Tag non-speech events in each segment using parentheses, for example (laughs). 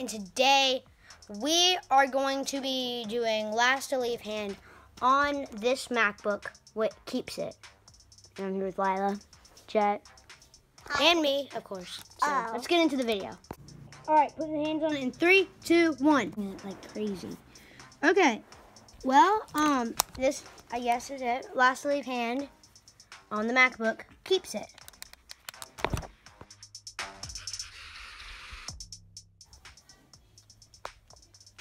and today we are going to be doing last to leave hand on this MacBook, what keeps it. And I'm here with Lila, Jet, and me, of course. So Oh. let's get into the video. All right, put your hands on it in three, two, one. Like crazy. Okay. Well, um, this I guess is it. Last to leave hand on the MacBook keeps it.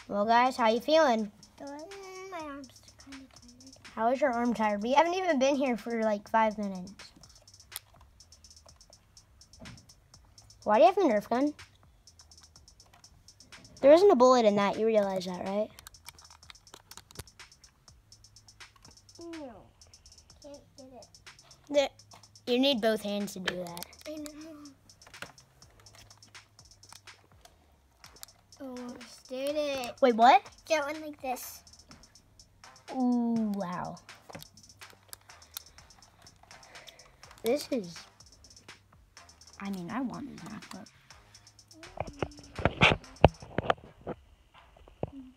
Well, guys, how you feeling? My arm's kind of tired. How is your arm tired? We haven't even been here for like five minutes. Why do you have the Nerf gun? There isn't a bullet in that. You realize that, right? No. Can't get it. There, you need both hands to do that. I know. Oh, Almost it. Wait, what? Get one like this. Ooh, wow. This is. I mean, I want this MacBook.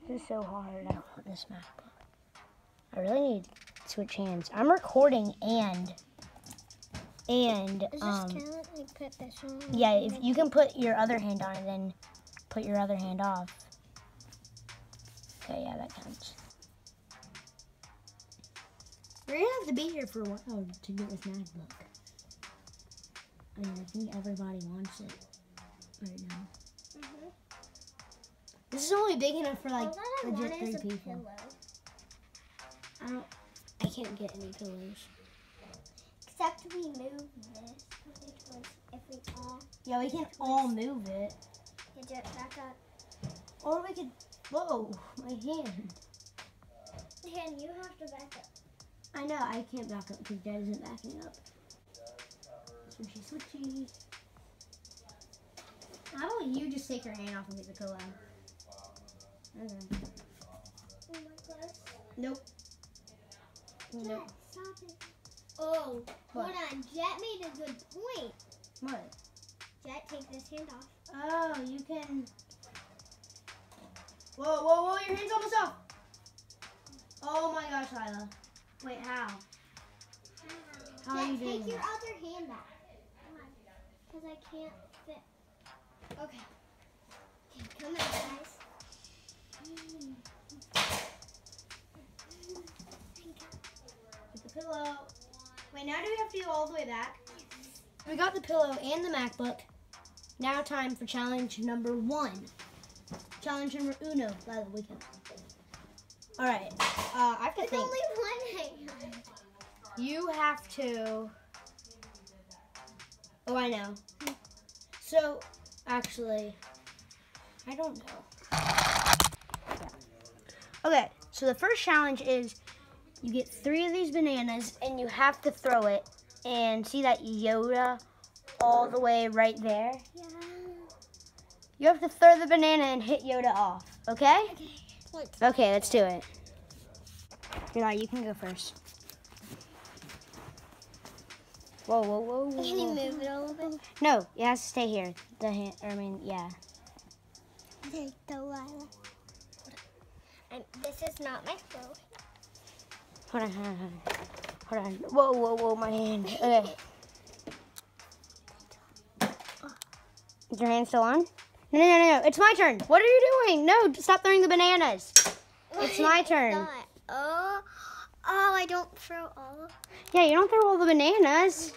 This is so hard. I want this MacBook. I really need to switch hands. I'm recording and. And, um. Like put this on? yeah, if you can put your other hand on and then put your other hand off. Okay, yeah, that counts. We're gonna have to be here for a while to get this MacBook. I mean, I think everybody wants it right now. Mhm. This is only big enough for like legit three people. pillow. I don't. I can't get any pillows. Except we move this. If we- If we all Yeah, we can't all move it. get it back up. Or we could. Whoa, my hand. And you have to back up. I know, I can't back up because Dad isn't backing up. Switchy, switchy. How about you just take your hand off and get the pillow? Okay. Oh my. Nope. Nope. Jet, stop it. Oh, What? hold on. Jet made a good point. What? Jet, take this hand off. Oh, you can. Whoa, whoa, whoa, your hand's almost off. Oh my gosh, Lila. Wait, how? How are Jet, you take your that? other hand back. Come on. Because I can't fit. Okay. Okay, come on, guys. Get the pillow. Wait, now do we have to go all the way back? We got the pillow and the MacBook. Now time for challenge number one. Challenge number uno. by the can. All right. Uh, I have to It's think. only one hand. You have to. Oh, I know. So, actually, I don't know. Okay, so the first challenge is you get three of these bananas and you have to throw it and see that Yoda all the way right there. Yeah. You have to throw the banana and hit Yoda off, okay? Let's Okay, let's do it. You're not, you can go first. Whoa, whoa, whoa, whoa. Can you move it a little bit? No, it has to stay here. The hand, I mean, yeah. Take the Lila. And this is not my phone. Hold on, hold on, hold on. Hold on. Whoa, whoa, whoa, my hand. Okay. (laughs) Is your hand still on? No, no, no, no. It's my turn. What are you doing? No, stop throwing the bananas. It's my turn. Oh, oh, I don't throw all. Yeah, you don't throw all the bananas.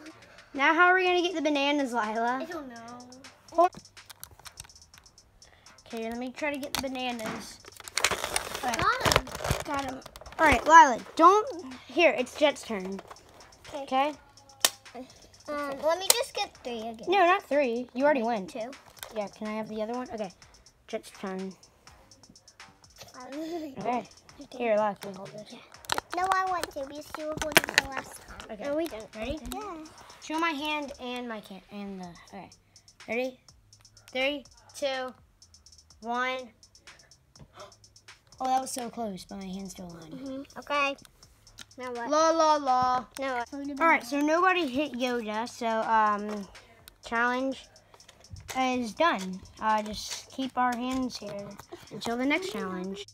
Now, how are we going to get the bananas, Lila? I don't know. Okay, let me try to get the bananas. Got him. got him. All right, Lila, don't. Here, it's Jet's turn. Okay. Okay? Um, let me just get three again. No, not three. You already win. Two. Yeah, can I have the other one? Okay. Jet's turn. Okay. Here, Lila, can hold this? No, I want to because you were holding the last time. Okay. No, we don't. Ready? Yeah. Show my hand and my can and the. Okay. Ready? Three, two, one. Oh, that was so close, but my hand's still on. Mm-hmm. Okay. Now what? La la la. No. All right, so nobody hit Yoda. So um, challenge is done. Uh, just keep our hands here until the next challenge.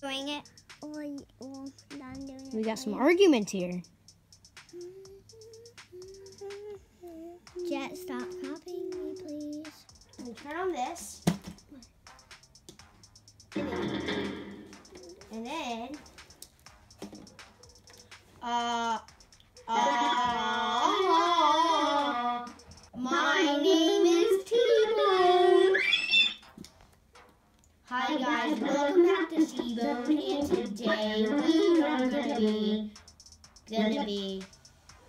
Doing it. Or, or not doing it. We got some arguments here. Welcome back to T-Bone, and today we are gonna be, gonna be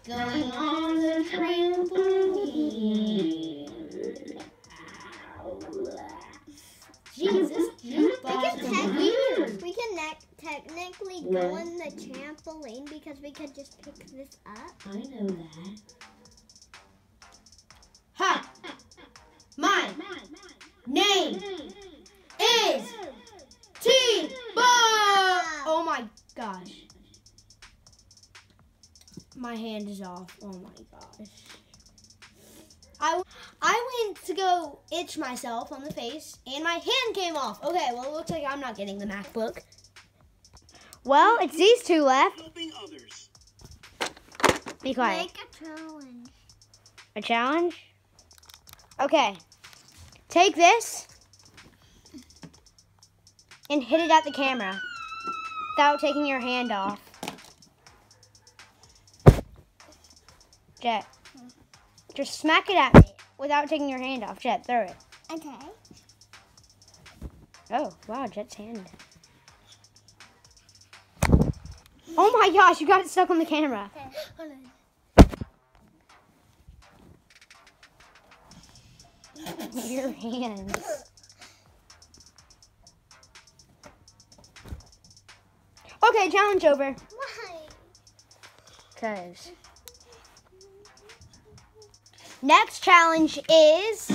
going on the trampoline. Jesus, jukebox is weird. We can ne- technically go on the trampoline because we could just pick this up. I know that. Ha! My name gosh. My hand is off. Oh my gosh. I, I went to go itch myself on the face and my hand came off. Okay, well, it looks like I'm not getting the MacBook. Well, it's these two left. Be quiet. Make a challenge. A challenge? Okay. Take this and hit it at the camera without taking your hand off. Jet. Just smack it at me without taking your hand off. Jet, throw it. Okay. Oh, wow, Jet's hand. Oh my gosh, you got it stuck on the camera. Okay. On. (laughs) Your hands. Okay, challenge over. Why? Cause. Next challenge is.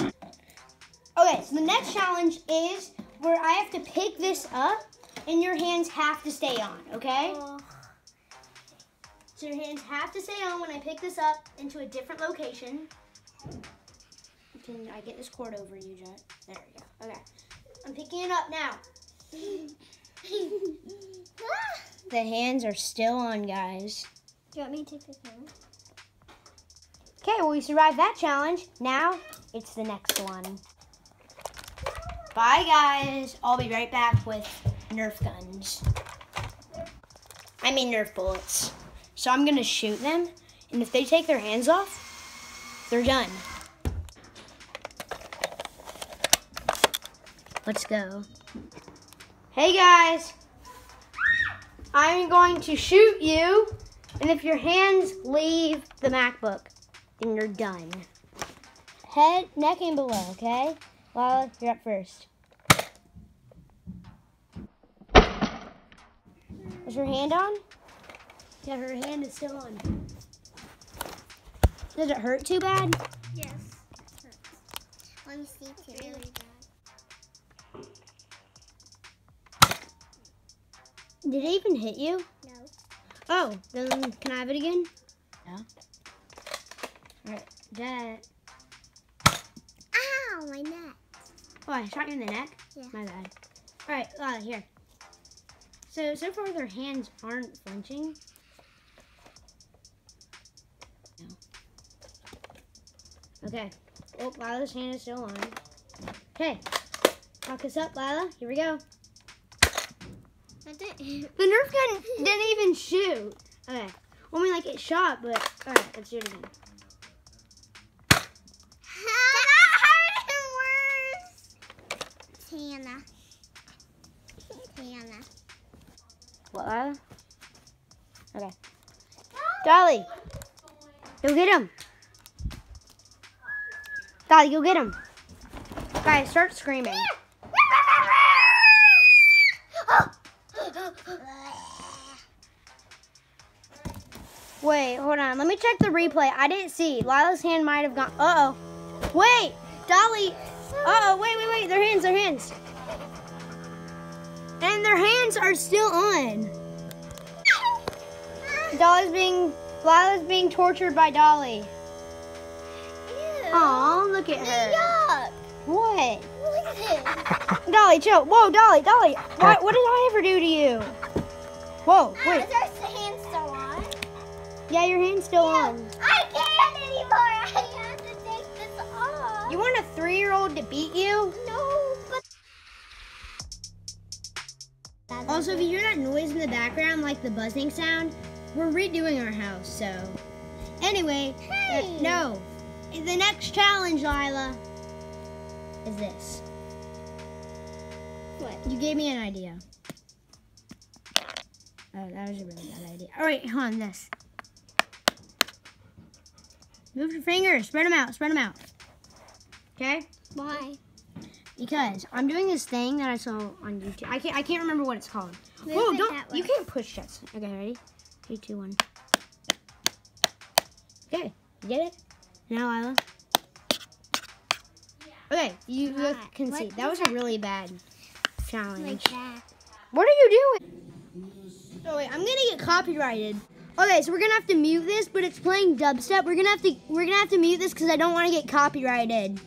Okay, so the next challenge is where I have to pick this up and your hands have to stay on, okay? Oh, So your hands have to stay on when I pick this up into a different location. Can I get this cord over you, Jet? There we go. Okay. I'm picking it up now. (laughs) (gasps) The hands are still on, guys. Do you want me to take this home? Okay, well, we survived that challenge. Now it's the next one. Bye, guys. I'll be right back with Nerf guns. I mean, Nerf bullets. So I'm going to shoot them, and if they take their hands off, they're done. Let's go. Hey, guys. I'm going to shoot you, and if your hands leave the MacBook, then you're done. Head, neck, and below, okay? Lala, you're up first. Is her hand on? Yeah, her hand is still on. Does it hurt too bad? Yes. It hurts. Let me see too. Did it even hit you? No. Oh, then can I have it again? No. Alright, that. Ow, my neck. Oh, I shot you in the neck? Yeah. My bad. Alright, Lala, uh, here. So, so far their hands aren't flinching. No. Okay. Oh, Lila's hand is still on. Okay. Lock us up, Lila. Here we go. The Nerf gun didn't even shoot. Okay. Well, I mean, like, it shot, but... Alright, let's do it again. that hurt worse. Tana. Tana. What, Lila? Okay. Dolly! Go get him! Dolly, go get him! Guys, start screaming. Wait, hold on. Let me check the replay. I didn't see. Lila's hand might have gone. Uh oh. Wait, Dolly. Uh oh. Wait, wait, wait. Their hands, their hands. And their hands are still on. Dolly's being. Lila's being tortured by Dolly. Ew. Aw, look at her. Yuck. What? Dolly, chill. Whoa, Dolly, Dolly. What, what did I ever do to you? Whoa, Ah, wait. Yeah, your hand's still on. I can't anymore. (laughs) I have to take this off. You want a three-year-old to beat you? No, but. Also, if you hear that noise in the background, like the buzzing sound, we're redoing our house, so. Anyway, uh, no. The next challenge, Lila, is this. What? You gave me an idea. Oh, that was a really bad idea. All right, hold on, this. Move your fingers, spread them out, spread them out. Okay? Why? Because I'm doing this thing that I saw on YouTube. I can't I can't remember what it's called. Move Whoa, it don't you can't push chest. Okay, ready? Three, two, one. Okay, you get it? Now Lila. Okay, you What? can see. That was a really bad Like challenge. that. What are you doing? Oh wait, I'm gonna get copyrighted. Okay, so we're gonna have to mute this, but it's playing dubstep. We're gonna have to we're gonna have to mute this because I don't want to get copyrighted.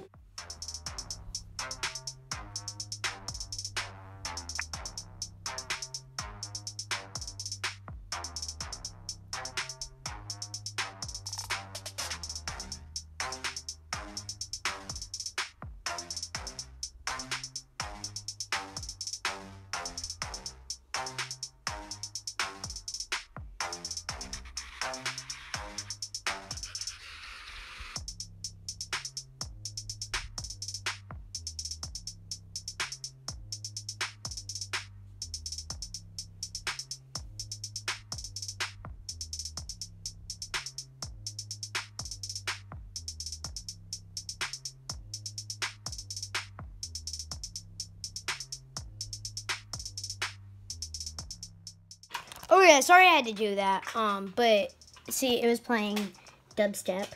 Oh yeah, sorry I had to do that. Um, but see, it was playing dubstep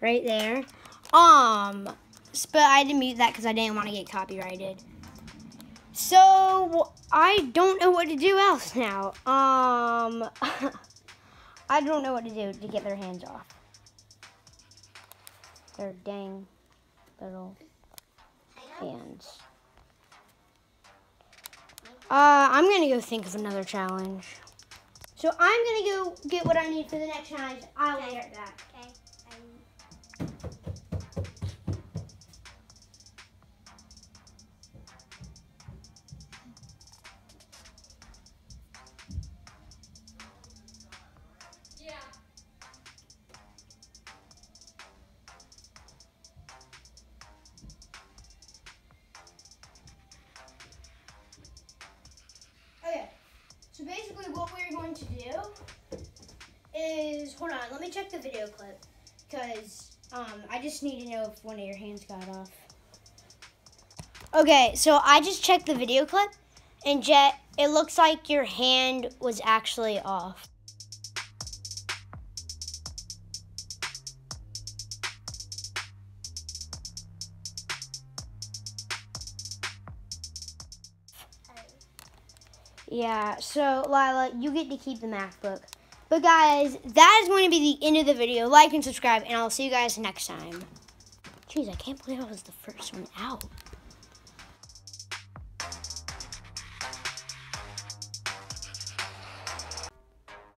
right there. Um, but I had to mute that because I didn't want to get copyrighted. So I don't know what to do else now. Um, (laughs) I don't know what to do to get their hands off. Their dang little hands. Uh, I'm gonna go think of another challenge. So I'm gonna go get what I need for the next challenge. I'll be right back. What we're going to do is hold on. Let me check the video clip because um, I just need to know if one of your hands got off. Okay, so I just checked the video clip, and Jet, it looks like your hand was actually off. Yeah, so Lila, you get to keep the MacBook. But guys, that is going to be the end of the video. Like and subscribe, and I'll see you guys next time. Jeez, I can't believe I was the first one out.